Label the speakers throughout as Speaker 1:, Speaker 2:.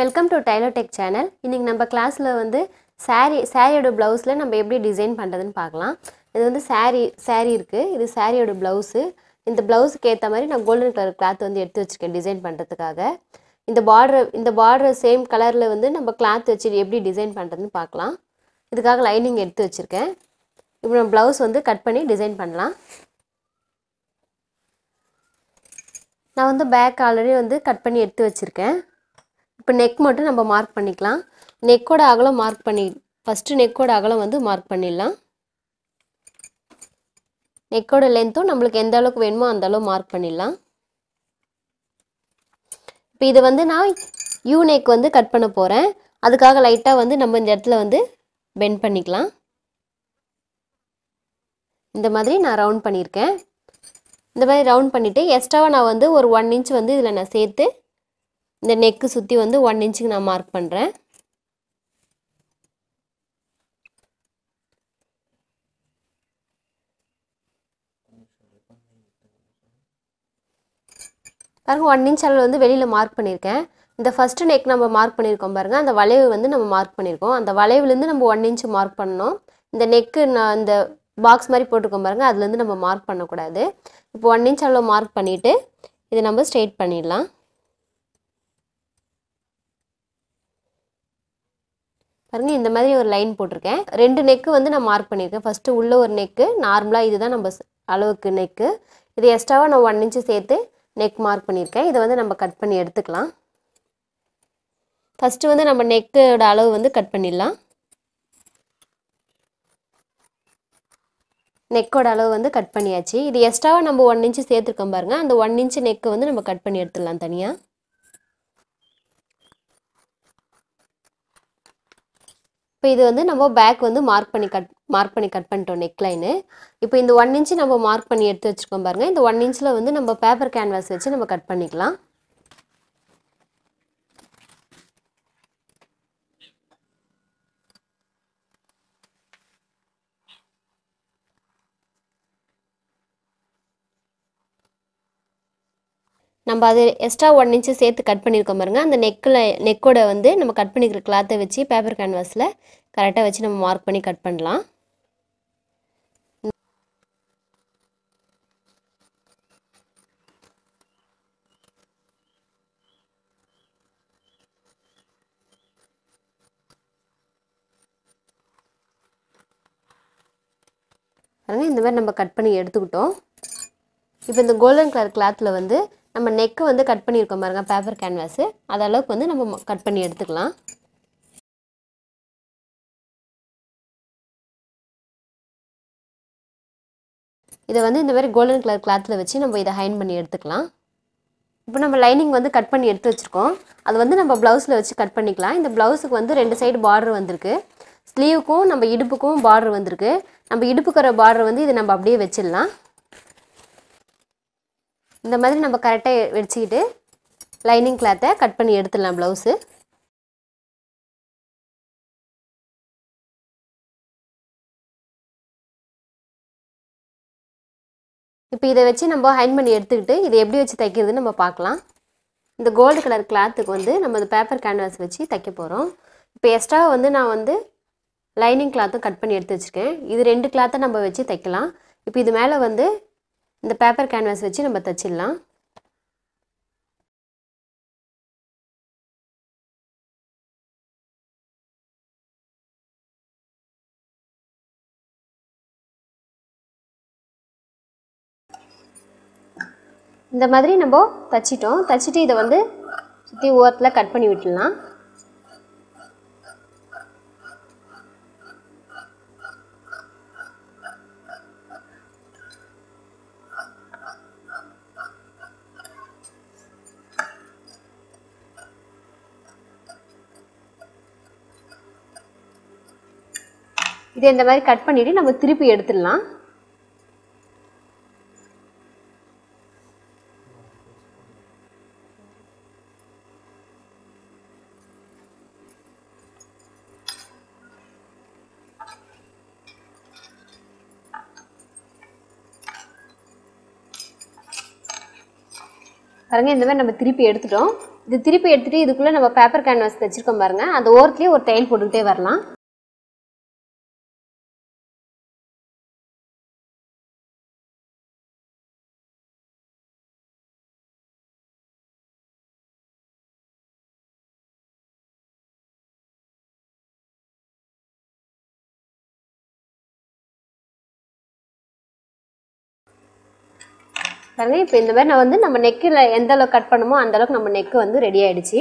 Speaker 1: Welcome to tailor tech channel இன்றைக்கி நம்ம கிளாஸில் வந்து சாரீ சாரியோட ப்ளவுஸில் நம்ம எப்படி டிசைன் பண்ணுறதுன்னு பார்க்கலாம். இது வந்து சாரீ சாரீ இருக்குது இது சாரியோட ப்ளவுஸு இந்த ப்ளவுஸுக்கு ஏற்ற மாதிரி நான் கோல்டன் கலர் கிளாத் வந்து எடுத்து வச்சுருக்கேன் டிசைன் பண்ணுறதுக்காக இந்த பார்டர் இந்த பார்டர் சேம் கலரில் வந்து நம்ம கிளாத் வச்சு எப்படி டிசைன் பண்ணுறதுன்னு பார்க்கலாம். இதுக்காக லைனிங் எடுத்து வச்சுருக்கேன். இப்போ நம்ம ப்ளவுஸ் வந்து கட் பண்ணி டிசைன் பண்ணலாம். நான் வந்து பேக் ஆல்ரெடி வந்து கட் பண்ணி எடுத்து வச்சுருக்கேன். இப்போ நெக் மட்டும் நம்ம மார்க் பண்ணிக்கலாம். நெக்கோட அகலம் மார்க் பண்ணி ஃபஸ்ட்டு நெக்கோட அகலம் வந்து மார்க் பண்ணிடலாம். நெக்கோட லென்த்தும் நம்மளுக்கு எந்த அளவுக்கு வேணுமோ அந்த அளவு மார்க் பண்ணிடலாம். இப்போ இது வந்து நான் யூ நெக் வந்து கட் பண்ண போகிறேன் அதுக்காக லைட்டாக வந்து நம்ம இந்த இடத்துல வந்து பெண்ட் பண்ணிக்கலாம். இந்த மாதிரி நான் ரவுண்ட் பண்ணியிருக்கேன். இந்த மாதிரி ரவுண்ட் பண்ணிவிட்டு எக்ஸ்ட்ராவாக நான் வந்து ஒரு ஒன் இன்ச் வந்து இதில் நான் சேர்த்து இந்த நெக்கு சுற்றி வந்து ஒன் இன்ச்சுக்கு நான் மார்க் பண்ணுறேன் பாருங்க ஒன் இன்ச் அளவு வந்து வெளியில் மார்க் பண்ணியிருக்கேன் இந்த ஃபஸ்ட்டு நெக் நம்ம மார்க் பண்ணியிருக்கோம் பாருங்கள் அந்த வளைவு வந்து நம்ம மார்க் பண்ணியிருக்கோம் அந்த வளைவுலேருந்து நம்ம ஒன் இன்ச் மார்க் பண்ணணும். இந்த நெக்கு நான் இந்த பாக்ஸ் மாதிரி போட்டிருக்கோம் பாருங்கள் அதுலேருந்து நம்ம மார்க் பண்ணக்கூடாது. இப்போ ஒன் இன்ச் அளவு மார்க் பண்ணிவிட்டு இதை நம்ம ஸ்ட்ரெயிட் பண்ணிடலாம். பாருங்கள் இந்த மாதிரி ஒரு லைன் போட்டிருக்கேன். ரெண்டு நெக்கு வந்து நான் மார்க் பண்ணியிருக்கேன். ஃபஸ்ட்டு உள்ள ஒரு நெக்கு நார்மலாக இதுதான் நம்ம அளவுக்கு நெக்கு இது எக்ஸ்ட்ராவாக நான் ஒன் இன்ச்சு சேர்த்து நெக் மார்க் பண்ணியிருக்கேன். இதை வந்து நம்ம கட் பண்ணி எடுத்துக்கலாம். ஃபஸ்ட்டு வந்து நம்ம நெக்கோட அளவு வந்து கட் பண்ணிடலாம். நெக்கோட அளவு வந்து கட் பண்ணியாச்சு. இது எக்ஸ்ட்ராவாக நம்ம ஒன் இன்ச்சு சேர்த்துருக்கோம் பாருங்கள் அந்த ஒன் இன்ச்சு நெக்கு வந்து நம்ம கட் பண்ணி எடுத்துடலாம் தனியாக இப்போ இது வந்து நம்ம பேக் வந்து மார்க் பண்ணி கட் மார்க் பண்ணி கட் பண்ணிட்டோம் நெக்லைனு இப்போ இந்த ஒன் இன்ச்சு நம்ம மார்க் பண்ணி எடுத்து வச்சுருக்கோம் பாருங்கள் இந்த ஒன் இன்ச்சில் வந்து நம்ம பேப்பர் கேன்வாஸ் வச்சு நம்ம கட் பண்ணிக்கலாம். நம்ம அது எக்ஸ்ட்ரா ஒன் இன்ச்சு சேர்த்து கட் பண்ணியிருக்கோம் பாருங்க. அந்த நெக்கில் நெக்கோட வந்து நம்ம கட் பண்ணிக்கிற கிளாத்தை வச்சு பேப்பர் கேன்வாஸில் கரெக்டாக வச்சு நம்ம மார்க் பண்ணி கட் பண்ணலாம். பாருங்க இந்த மாதிரி நம்ம கட் பண்ணி எடுத்துக்கிட்டோம். இப்போ இந்த கோல்டன் கலர் கிளாத்தில் வந்து நம்ம நெக்கை வந்து கட் பண்ணியிருக்கோம் பாருங்க பேப்பர் கேன்வாஸு அது அளவுக்கு வந்து நம்ம கட் பண்ணி எடுத்துக்கலாம். இதை வந்து இந்த மாதிரி கோல்டன் கலர் கிளாத்தில் வச்சு நம்ம இதை ஹைன் பண்ணி எடுத்துக்கலாம். இப்போ நம்ம லைனிங் வந்து கட் பண்ணி எடுத்து வச்சுருக்கோம். அது வந்து நம்ம ப்ளவுஸில் வச்சு கட் பண்ணிக்கலாம். இந்த ப்ளவுஸுக்கு வந்து ரெண்டு சைடு பார்டர் வந்திருக்கு. ஸ்லீவுக்கும் நம்ம இடுப்புக்கும் பார்டர் வந்திருக்கு. நம்ம இடுப்புக்கிற பார்டர் வந்து இதை நம்ம அப்படியே வச்சிடலாம். இந்த மாதிரி நம்ம கரெக்டாக வச்சுக்கிட்டு லைனிங் கிளாத்தை கட் பண்ணி எடுத்துடலாம் ப்ளவுஸு இப்போ இதை வச்சு நம்ம ஹைன் பண்ணி எடுத்துக்கிட்டு இதை எப்படி வச்சு தைக்கிறதுன்னு நம்ம பார்க்கலாம். இந்த கோல்டு கலர் கிளாத்துக்கு வந்து நம்ம இந்த பேப்பர் கேன்வாஸ் வச்சு தைக்க போகிறோம் இப்போ எக்ஸ்ட்ரா வந்து நான் வந்து லைனிங் கிளாத்தும் கட் பண்ணி எடுத்து வச்சுருக்கேன். இது ரெண்டு கிளாத்தை நம்ம வச்சு தைக்கலாம். இப்போ இது மேலே வந்து இந்த பேப்பர் கேன்வாஸ் வச்சு நம்ம தச்சிடலாம். இந்த மாதிரி நம்ம தைச்சிட்டோம். தச்சிட்டு இதை வந்து சுற்றி ஓரத்தில் கட் பண்ணி விட்டுடலாம். இதை இந்த மாதிரி கட் பண்ணிவிட்டு நம்ம திருப்பி எடுத்துடலாம். பாருங்க இந்த மாதிரி நம்ம திருப்பி எடுத்துட்டோம். இது திருப்பி எடுத்துகிட்டு இதுக்குள்ளே நம்ம பேப்பர் கேன்வாஸ் வச்சிருக்கோம் பாருங்கள் அந்த ஓரத்துலேயே ஒரு டைல் போட்டுக்கிட்டே வரலாம். பாருங்க இப்போ இந்த மாதிரி நான் வந்து நம்ம நெக்கில் எந்த அளவுக்கு கட் பண்ணுமோ அந்த அளவுக்கு நம்ம நெக்கு வந்து ரெடி ஆயிடுச்சு.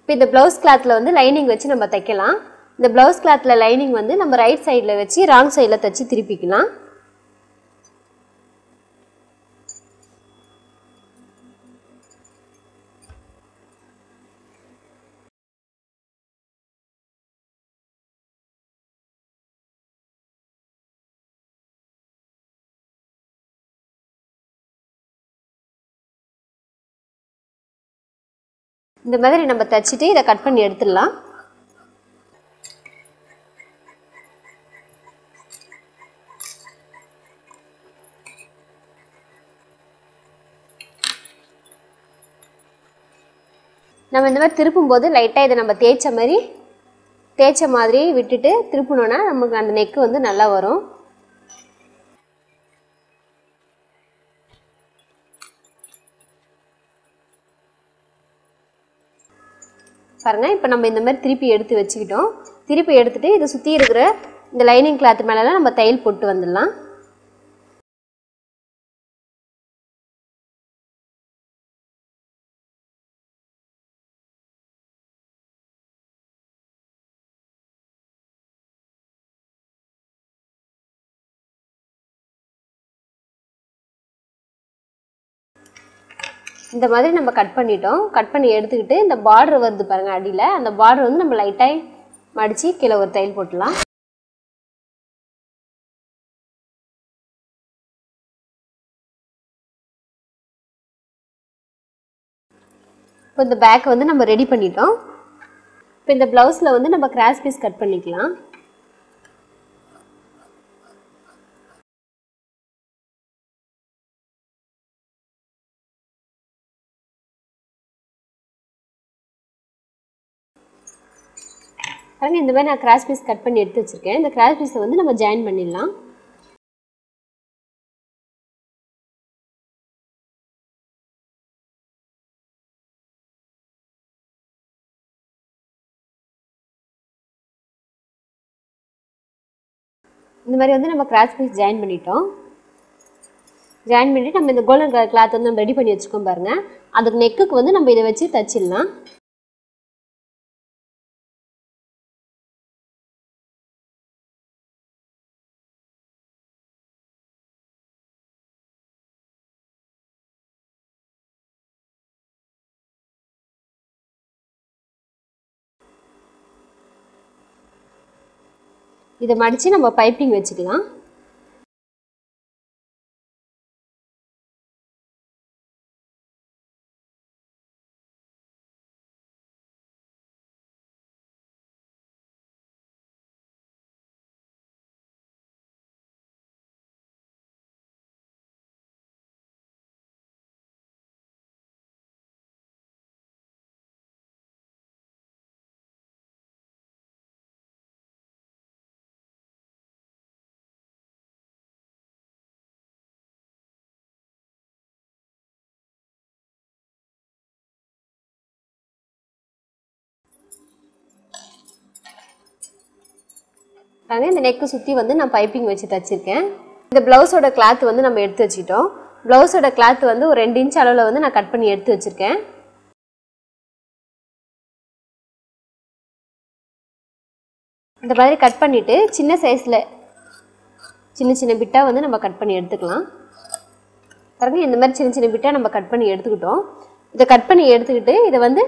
Speaker 1: இப்போ இந்த ப்ளவுஸ் கிளாத்தில் வந்து லைனிங் வச்சு நம்ம தைக்கலாம். இந்த ப்ளவுஸ் கிளாத்தில் லைனிங் வந்து நம்ம ரைட் சைடில் வச்சு ராங் சைடில் தைச்சி திருப்பிக்கலாம். இந்த மாதிரி நம்ம தைச்சிட்டு இதை கட் பண்ணி எடுத்துடலாம். நம்ம இந்த மாதிரி திருப்பும்போது லைட்டாக இதை நம்ம தேய்ச்ச மாதிரி தேய்ச்ச மாதிரி விட்டுட்டு திருப்பினோன்னா நமக்கு அந்த நெக்கு வந்து நல்லா வரும். பாருங்கள் இப்போ நம்ம இந்த மாதிரி திருப்பி எடுத்து வச்சுக்கிட்டோம். திருப்பி எடுத்துகிட்டு இதை சுற்றி இருக்கிற இந்த லைனிங் கிளாத் மேலெலாம் நம்ம தையல் போட்டு வந்துடலாம். இந்த மாதிரி நம்ம கட் பண்ணிட்டோம். கட் பண்ணி எடுத்துக்கிட்டு இந்த பார்டர் வருது பாருங்கள் அடியில். அந்த பார்டர் வந்து நம்ம லைட்டாக மடித்து கீழே ஒரு தையல் போட்டுடலாம். இப்போ இந்த பேக் வந்து நம்ம ரெடி பண்ணிட்டோம். இப்போ இந்த ப்ளவுஸில் வந்து நம்ம கிராஸ் பீஸ் கட் பண்ணிக்கலாம். பாருங்க இந்த மாதிரி நான் கிராஸ் பீஸ் கட் பண்ணி எடுத்து வச்சுருக்கேன். இந்த கிராஸ் பீஸை வந்து நம்ம ஜாயின் பண்ணிடலாம். இந்த மாதிரி வந்து நம்ம கிராஸ் பீஸ் ஜாயின் பண்ணிட்டோம். ஜாயின் பண்ணிட்டு நம்ம இந்த கோல்டன் கலர் கிளாத் வந்து நம்ம ரெடி பண்ணி வச்சுக்கோம் பாருங்க. அதுக்கு நெக்குக்கு வந்து நம்ம இதை வச்சு தச்சிடலாம். இதை மடித்து நம்ம பைப்பிங் வச்சுக்கலாம். பாருங்க இந்த நெக்கு சுற்றி வந்து நான் பைப்பிங் வச்சு தச்சிருக்கேன். இந்த ப்ளவுஸோட கிளாத் வந்து நம்ம எடுத்து வச்சுக்கிட்டோம் ப்ளவுஸோட கிளாத் வந்து ஒரு ரெண்டு இன்ச் அளவில் வந்து நான் கட் பண்ணி எடுத்து வச்சுருக்கேன். இந்த மாதிரி கட் பண்ணிவிட்டு சின்ன சைஸில் சின்ன சின்ன பிட்டாக வந்து நம்ம கட் பண்ணி எடுத்துக்கலாம். பாருங்கள் இந்த மாதிரி சின்ன சின்ன பிட்டாக நம்ம கட் பண்ணி எடுத்துக்கிட்டோம். இதை கட் பண்ணி எடுத்துக்கிட்டு இதை வந்து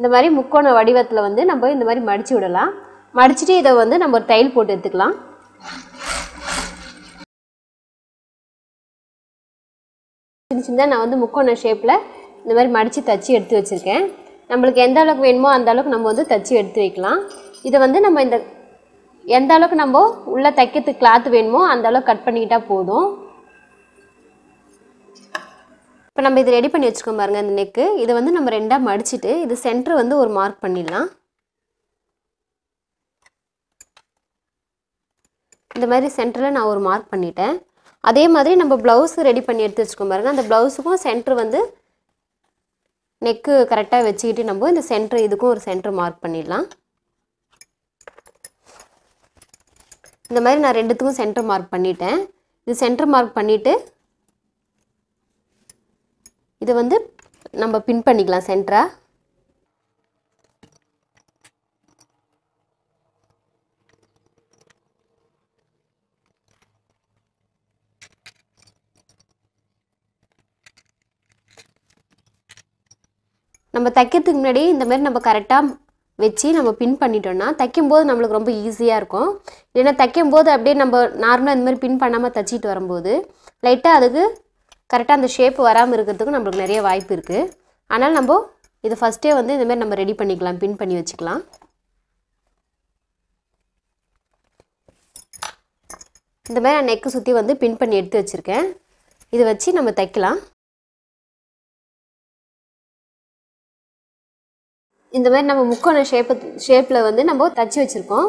Speaker 1: இந்த மாதிரி முக்கோண வடிவத்தில் வந்து நம்ம இந்த மாதிரி மடித்து விடலாம். மடிச்சுட்டு இதை வந்து நம்ம ஒரு தையல் போட்டு எடுத்துக்கலாம். சின்ன சின்ன நான் வந்து முக்கோண ஷேப்பில் இந்த மாதிரி மடித்து தச்சு எடுத்து வச்சுருக்கேன். நம்மளுக்கு எந்த அளவுக்கு வேணுமோ அந்த அளவுக்கு நம்ம வந்து தச்சு எடுத்து வைக்கலாம். இதை வந்து நம்ம இந்த எந்த அளவுக்கு நம்ம உள்ளே தைக்கிறதுக்கு கிளாத் வேணுமோ அந்த அளவுக்கு கட் பண்ணிக்கிட்டால் போதும். இப்போ நம்ம இது ரெடி பண்ணி வச்சுக்கோம் பாருங்கள் இந்த நெக்கு இதை வந்து நம்ம ரெண்டாக மடிச்சுட்டு இது சென்டர் வந்து ஒரு மார்க் பண்ணிடலாம். இந்த மாதிரி சென்டரில் நான் ஒரு மார்க் பண்ணிட்டேன். அதே மாதிரி நம்ம ப்ளவுஸ் ரெடி பண்ணி எடுத்து வச்சுக்கோம் பாருங்கள் அந்த ப்ளவுஸுக்கும் சென்டர் வந்து நெக்கு கரெக்டாக வச்சுக்கிட்டு நம்ம இந்த சென்டர் இதுக்கும் ஒரு சென்டர் மார்க் பண்ணிடலாம். இந்த மாதிரி நான் ரெண்டுத்துக்கும் சென்டர் மார்க் பண்ணிட்டேன். இது சென்டர் மார்க் பண்ணிவிட்டு இது வந்து நம்ம பின் பண்ணிக்கலாம் சென்ட்ரா நம்ம தைக்கிறதுக்கு முன்னாடி இந்த மாதிரி நம்ம கரெக்டாக வச்சு நம்ம பின் பண்ணிட்டோம்னா தைக்கும்போது நம்மளுக்கு ரொம்ப ஈஸியாக இருக்கும். இல்லைன்னா தைக்கும்போது அப்படியே நம்ம நார்மலாக இந்த மாதிரி பின் பண்ணாமல் தைச்சிட்டு வரும்போது லைட்டாக அதுக்கு கரெக்டாக அந்த ஷேப் வராமல் இருக்கிறதுக்கு நம்மளுக்கு நிறைய வாய்ப்பு இருக்குது ஆனால் நம்ம இதை ஃபஸ்ட்டே வந்து இந்தமாரி நம்ம ரெடி பண்ணிக்கலாம் பின் பண்ணி வச்சுக்கலாம். இந்த மாதிரி நான் நெக்கு சுற்றி வந்து பின் பண்ணி எடுத்து வச்சுருக்கேன். இதை வச்சு நம்ம தைக்கலாம். இந்த மாதிரி நம்ம முக்கோண ஷேப்பு ஷேப்பில் வந்து நம்ம தச்சு வச்சுருக்கோம்.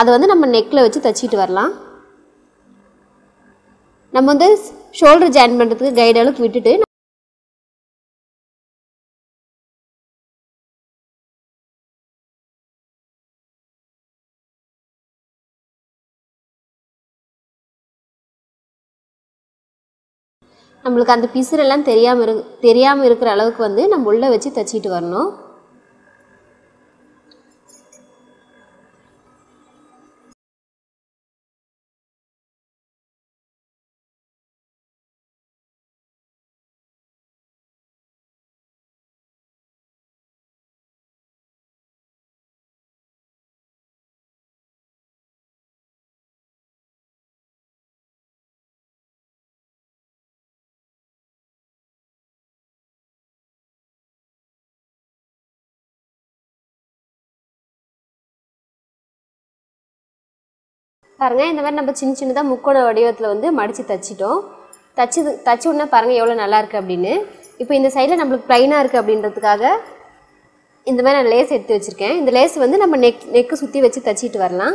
Speaker 1: அதை வந்து நம்ம நெக்கில் வச்சு தச்சிட்டு வரலாம். நம்ம வந்து ஷோல்டர் ஜாயின் பண்ணுறதுக்கு கைட் அளவுக்கு விட்டுட்டு நம்மளுக்கு அந்த பிசுரெல்லாம் தெரியாமல் இரு தெரியாமல் இருக்கிற அளவுக்கு வந்து நம்ம உள்ளே வச்சு தச்சிட்டு வரணும். பாருங்க இந்த மாதிரி நம்ம சின்ன சின்னதாக முக்கோண வடிவத்தில் வந்து மடித்து தச்சிட்டோம். தச்சுது தச்சு உடனே பாருங்கள் எவ்வளோ நல்லா இருக்குது அப்படின்னு. இப்போ இந்த சைடில் நம்மளுக்கு ப்ளைனாக இருக்குது அப்படின்றதுக்காக இந்த மாதிரி நான் லேஸ் எடுத்து வச்சுருக்கேன். இந்த லேஸ் வந்து நம்ம நெக் நெக்கு சுற்றி வச்சு தச்சிட்டு வரலாம்.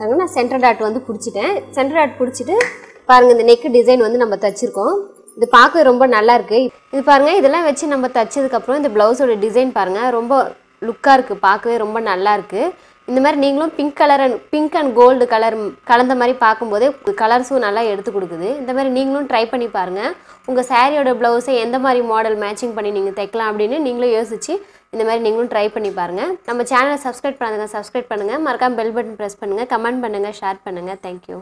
Speaker 1: பாருங்க நான் சென்டர் டாட் வந்து பிடிச்சிட்டேன். சென்டர் டாட் பிடிச்சிட்டு பாருங்கள் இந்த நெக்கு டிசைன் வந்து நம்ம தச்சிருக்கோம். இது பார்க்க ரொம்ப நல்லா இருக்கு. இது பாருங்கள் இதெல்லாம் வச்சு நம்ம தச்சதுக்கப்புறம் இந்த ப்ளவுஸோட டிசைன் பாருங்கள் ரொம்ப லுக்காக இருக்குது பார்க்கவே ரொம்ப நல்லா இருக்குது இந்த மாதிரி நீங்களும் pink colour and pink and gold colour கலந்த மாதிரி பார்க்கும்போதே கலர்ஸும் நல்லா எடுத்து கொடுக்குது. இந்த மாதிரி நீங்களும் ட்ரை பண்ணி பாருங்கள் உங்கள் சாரியோட ப்ளவுஸை எந்த மாதிரி மாடல் மேட்சிங் பண்ணி நீங்கள் தைக்கலாம் அப்படின்னு நீங்களும் யோசிச்சு இந்த மாதிரி நீங்களும் ட்ரை பண்ணி பாருங்கள் நம்ம சேனலை சப்ஸ்கிரைப் பண்ணுங்கள் சப்ஸ்கிரைப் பண்ணுங்கள் மறக்காமல் பெல் பட்டன் ப்ரெஸ் பண்ணுங்கள் கமெண்ட் பண்ணுங்கள் ஷேர் பண்ணுங்கள் தேங்க்யூ